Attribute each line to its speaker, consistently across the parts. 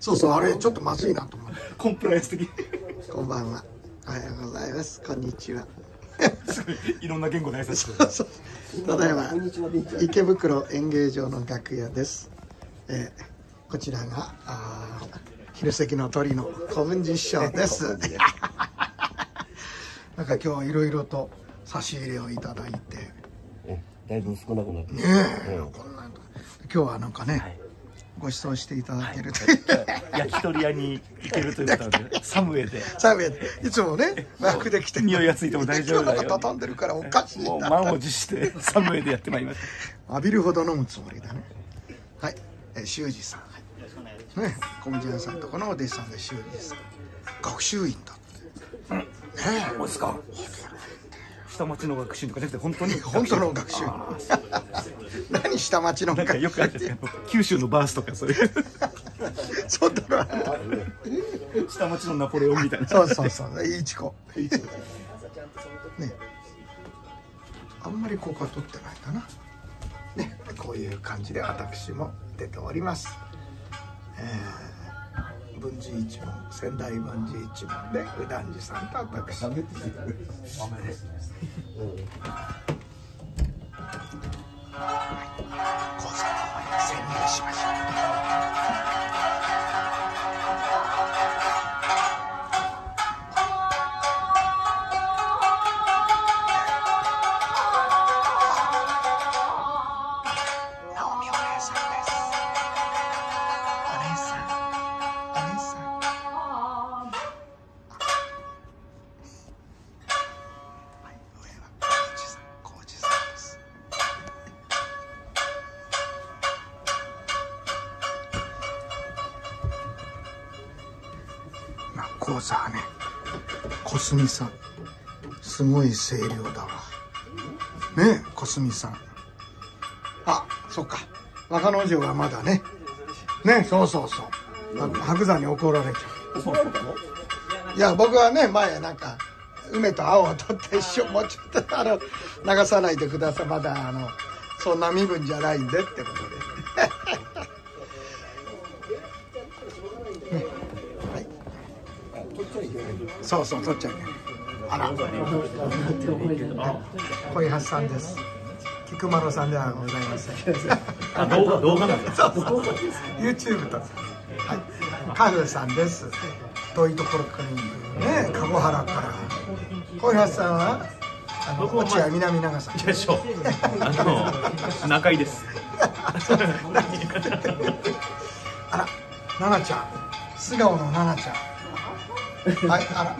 Speaker 1: そうそうあれちょっとまずいなと思って。
Speaker 2: コンプライアンス的。
Speaker 1: こんばんは。おはようございます。こんにちは。
Speaker 2: すごいいろんな言語で挨拶。
Speaker 1: そうただいま池袋演芸場の楽屋です、えーこちらが昼席の鳥の古文実証です。なんか今日はいろいろと差し入れをいただいて。
Speaker 3: えだいぶ少なくなって
Speaker 1: ねえ、こんなんと今日はなんかね、ご馳走していただけるという、
Speaker 2: 焼き鳥屋に行けるということなんでサムウェイで。
Speaker 1: サーベいつもね枠で来て。
Speaker 2: 匂いがついても大丈夫だよ。
Speaker 1: 畳んでるからおかしいな
Speaker 2: もう満を持してサムウェイでやってまいりまし
Speaker 1: 浴びるほど飲むつもりだね。はい、えー、修二さん。ね小道屋さんとこのお弟子さんで修二さん。学習院だって、ね。
Speaker 2: たそうですか。下町の学習とかじゃなくて本当に
Speaker 1: え 本当の学習何下町の
Speaker 2: なんか
Speaker 1: 学
Speaker 2: よくあるじゃないですか。九州のバースとかそういう。
Speaker 1: そうだろ
Speaker 2: 下町のナポレオンみたいな。
Speaker 1: そうそうそう。いいちこ。ね。あんまり効果取ってないかな。ね。こういう感じで私も出ております。えー、文治一門仙台文治一門で右團次さんと私
Speaker 3: る
Speaker 1: 講座の方に潜入しましょう。講座はね小杉さん。すごい声量だわ。ねえ小杉さん。あそっか。若之丞はまだね。ねそうそうそう。あ白山に怒られちゃ
Speaker 3: 怒られた
Speaker 1: いや僕はね前なんか梅と青を取って一緒もうちょっとあの流さないでください。まだあのそんな身分じゃないんでってことでそうそう。取っちゃいけないあら。小井橋さんです。菊丸さんではございません。
Speaker 2: あ動画動画なんです
Speaker 1: そうそうそう YouTube と。はい。カフさんです。遠いところからね。籠原から。小橋さんはあの落合南長さん。
Speaker 2: でしょあの中井です。
Speaker 1: あら奈々ちゃん。素顔の奈々ちゃんはいあら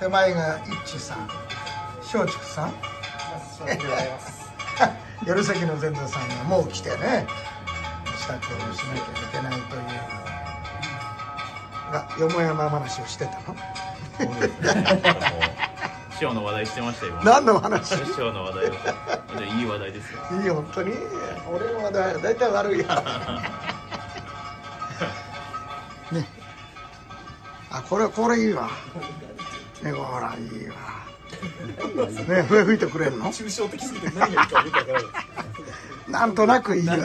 Speaker 1: 手前が一致さん。松竹さん。夜席の前座さんがもう来てね。支度をしなきゃいけないという。がよもやま話をしてたの？
Speaker 4: 師匠の話題してましたよ。
Speaker 1: 何の話？
Speaker 4: 師匠の話題。を。じゃあいい話題ですよ。
Speaker 1: いいよ本当に。俺の話題は大体悪いや ねあこれこれいいわ。ねほらいいわ。ね笛吹いてくれんの？
Speaker 2: 抽象的すぎて何がいいかよくわからない。
Speaker 1: なんとなくいいわ、ね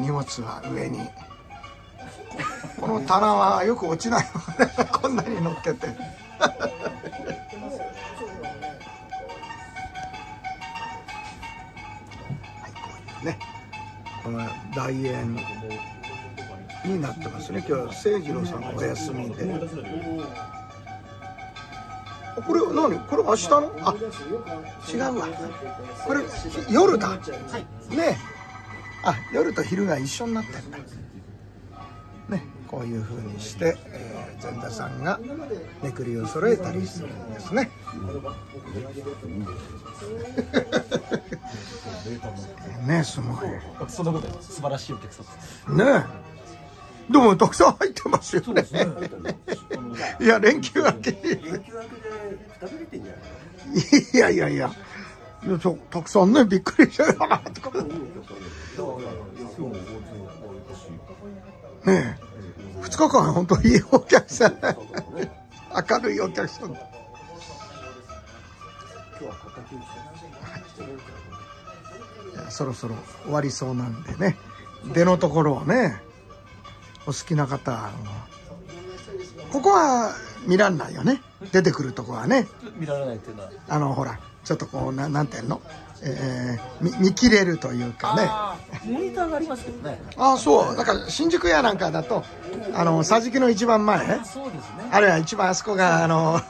Speaker 1: 荷物は上に。この棚はよく落ちない こんなに乗っけて。はいこういうね。この大円になってますね。今日誠次郎さんがお休みで。あこれ何？これ明日の？あ違うわ。これ夜だ。ねあ夜と昼が一緒になってんだ。ねこういう風にして、えー前座さんがめくりを揃えたりするんですね。ねすごい。
Speaker 2: そんなこと素晴らしいお客さんです。
Speaker 1: ねえでもたくさん入ってますよね。いや連休明け
Speaker 3: 連休明けで2人出てんじゃない
Speaker 1: いやいやいや。たくさんねびっくりしたよなとかねえ。2日間本当いいお客さん。明るいお客さんそろそろ終わりそうなんでね。出のところをねお好きな方ここは見らんないよね。出てくるとこはね。
Speaker 2: 見られないっていうのは。
Speaker 1: あのほらちょっとこうななんていうの、えー見見切れるというかね。
Speaker 2: あーモニターがありますけどね。
Speaker 1: ああそう。だから新宿屋なんかだとあの桟敷の一番前。
Speaker 2: そうですね。
Speaker 1: あるいは一番あそこがあの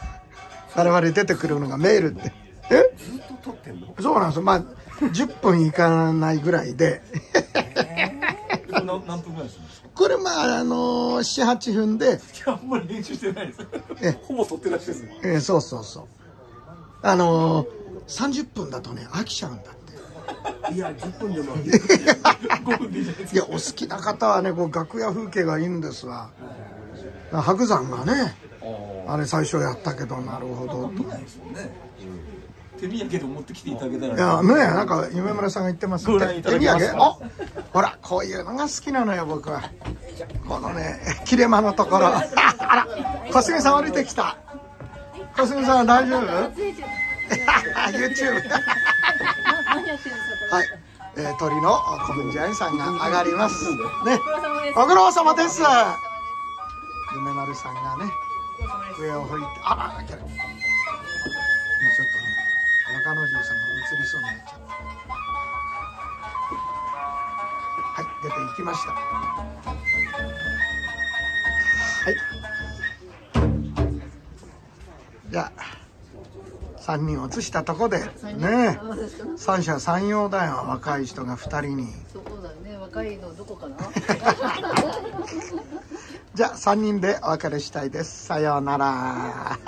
Speaker 1: 我々出てくるのがメールって。え？
Speaker 3: ずっと撮ってんの？
Speaker 1: そうなんですよ。まあ10分いかないぐらいで。
Speaker 2: これ何何分ぐらいするんですか？
Speaker 1: これまああの78分で、
Speaker 2: いやあんまり練習してないです。
Speaker 1: え。
Speaker 2: ほぼ撮ってらっしですよ
Speaker 1: えーそうそうそう。あのー、30分だとね飽きちゃうんだって。
Speaker 3: いや10分でも。
Speaker 2: 5分でいいじゃないです
Speaker 1: いやお好きな方はねこう楽屋風景がいいんですわ。白山がね
Speaker 2: か
Speaker 1: あれ最初やったけどなるほど
Speaker 2: 見ないですもん。ね手土産で持ってきていただけたら。
Speaker 1: いやねなんか夢村さんが言ってます手土産？あほらこういうのが好きなのよ僕は。このね切れ間のところ。あら小杉さん降りてきた。小杉さん大丈夫？YouTube
Speaker 5: 何やってるんですか
Speaker 1: はい、えー、鳥のコムンジャイさんが上がります。ね。ご苦労様です。夢丸さんがね、上を吹いて、あら、だけど。もうちょっとね、中之丞さんが映りそうになっちゃった。はい、出ていきました。はい。じゃあ。三人を移したとこでね三者三様だよ若い人が二人に
Speaker 5: そうだよね若いのどこかな？
Speaker 1: じゃあ3人でお別れしたいですさようなら